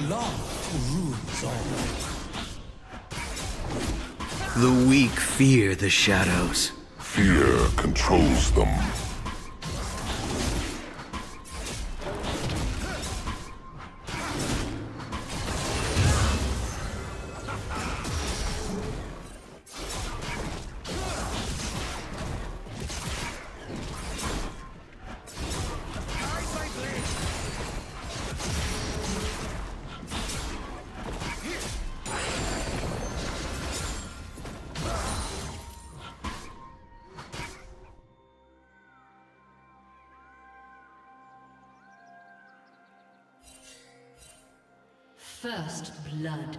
Love rules all. The weak fear the shadows. Fear controls them. First blood.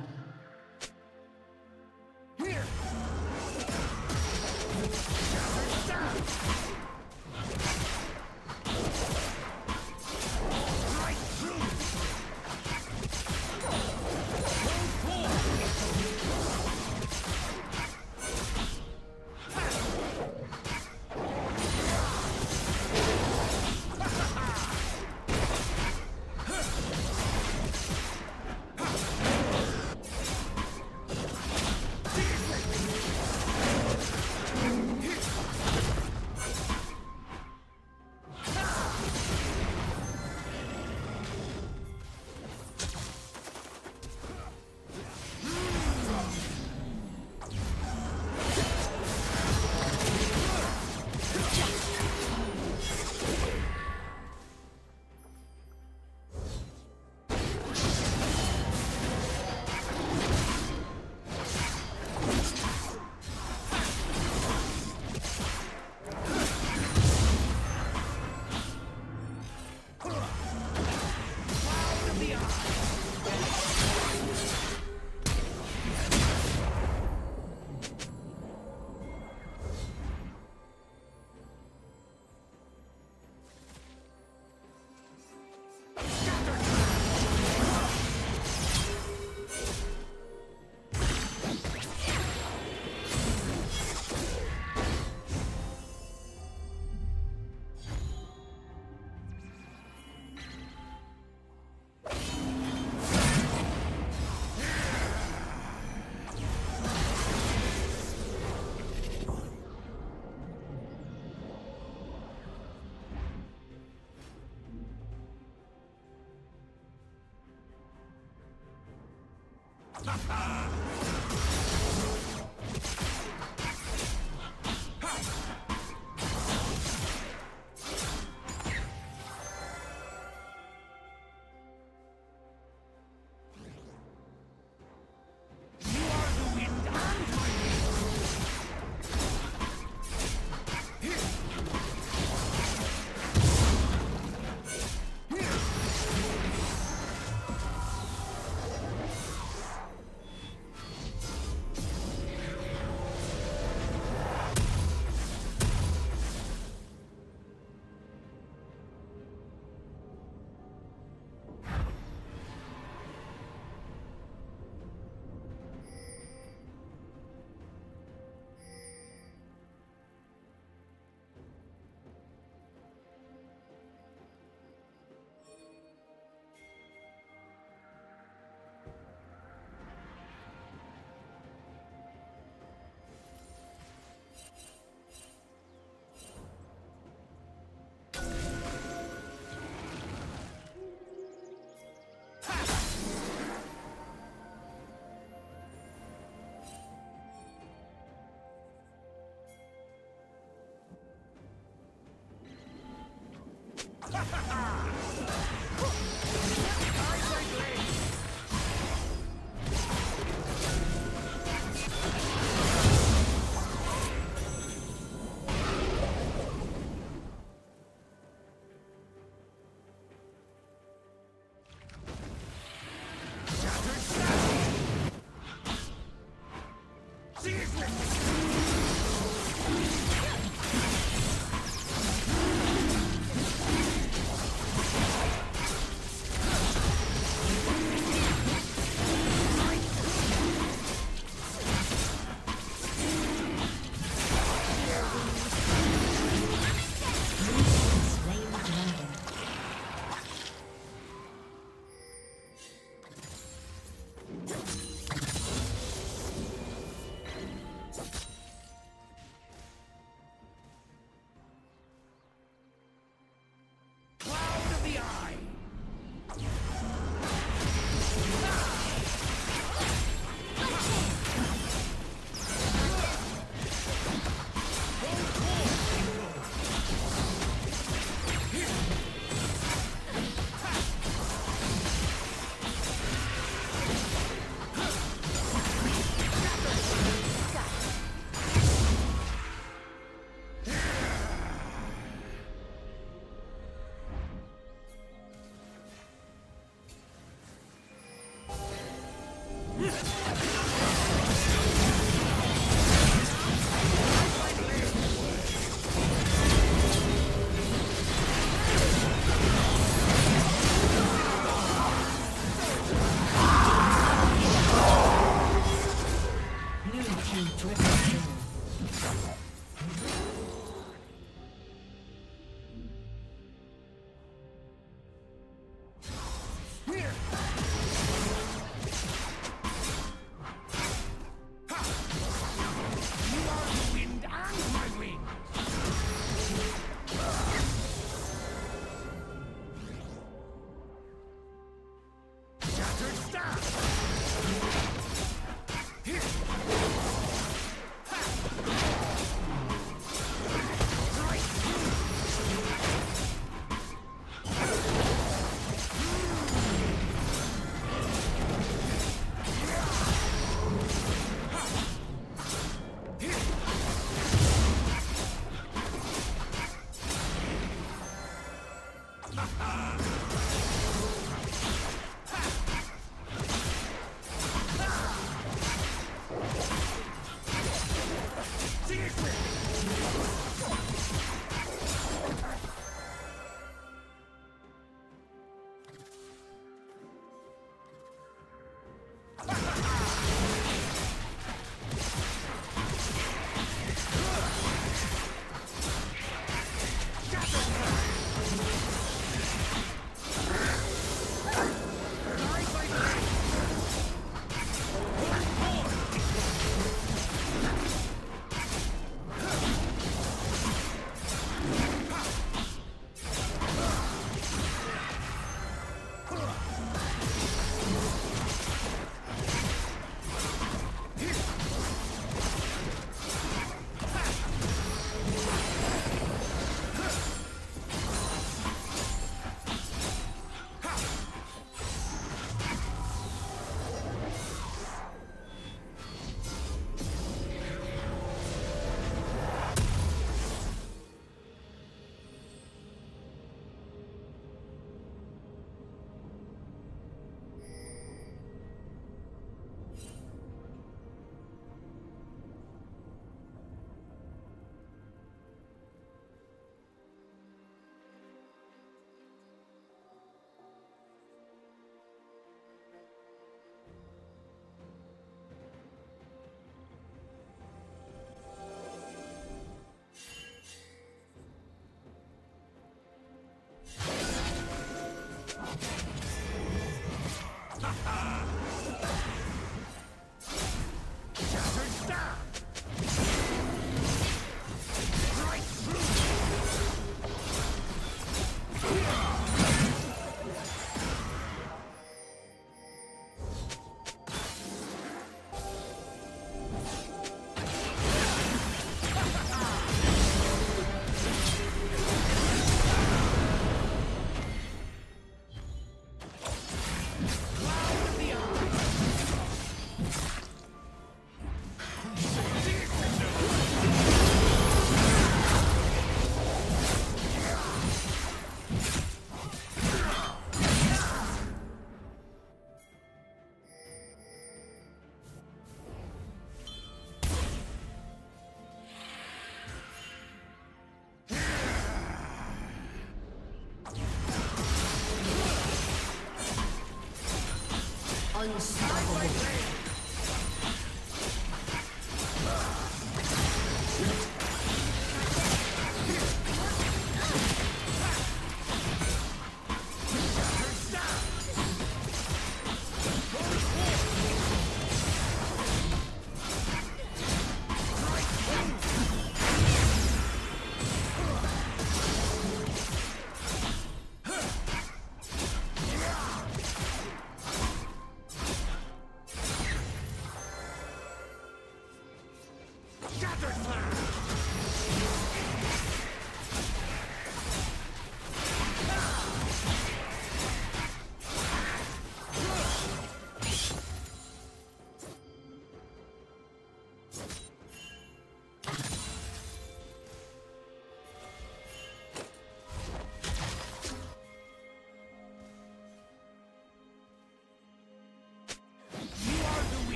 Unstoppable.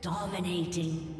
Dominating.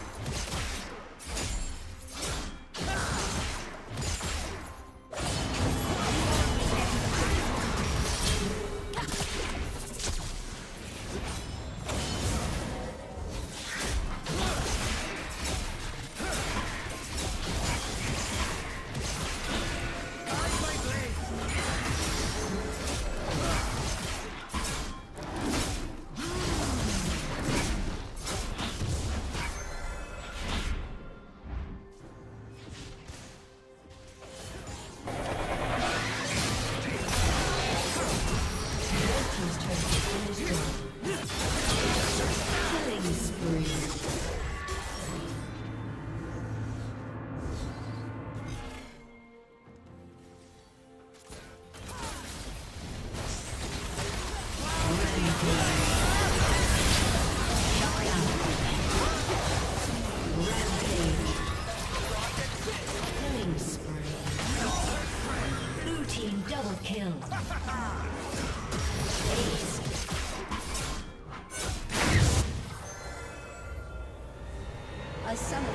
A summoner